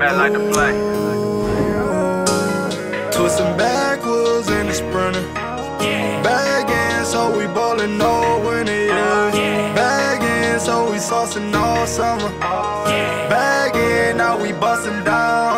Man, like to play. Twisting backwards in the sprinter. Back in, so we ballin' all winter. Yeah. Back in, so we saucin' all summer. Yeah. Back in, now we bustin' down.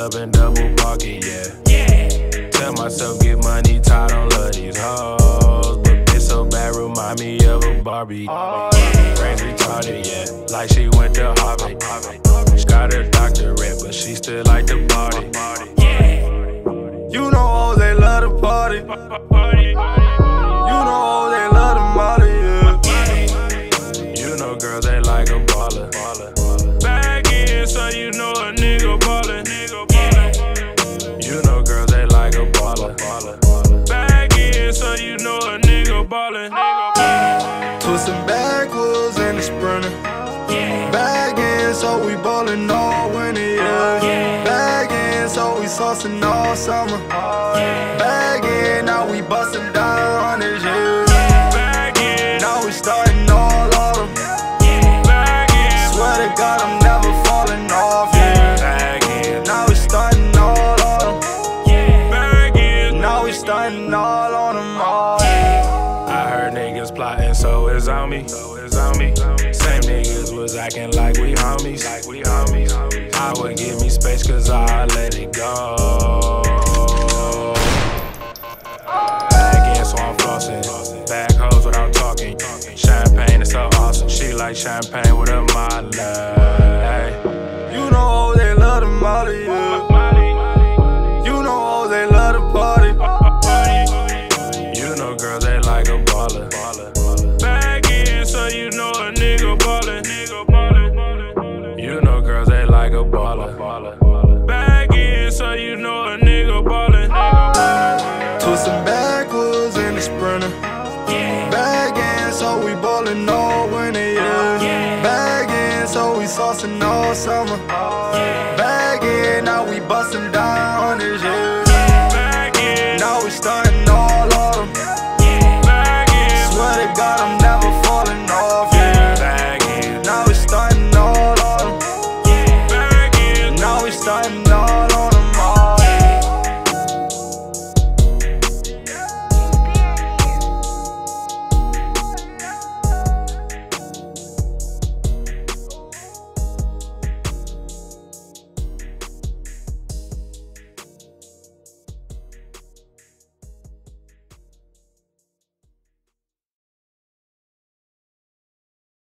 Club and double park it, yeah. Tell myself get money, tired, don't love these hoes. But bitch so bad, remind me of a Barbie. Brains retarded, yeah. Like she went to Harvard. She got her doctorate, but she still like to party. Yeah. You know hoes, they love to party. Ballin' all winter, yeah. Bagging, so we saucing all summer. Bagging, now we bustin' down this year. Bag in, Now we starting all autumn. in, Swear to God, I'm never falling off, yeah. in, Now we starting all autumn. in. Now we starting all on them all. It's on me. Same niggas was acting like we homies. Like we homies. I would give me space, cause I let it go. Back in, so I'm flossing. Bag hoes without talking. Champagne is so awesome. She like champagne with a molly. You eh? Baller. Bag in, so you know a nigga ballin'. Twisting backwards in the sprinter. Bagging, so we ballin' all winter, yeah. Bagging, so we saucing all summer. Bagging, now we bustin' down. I'm not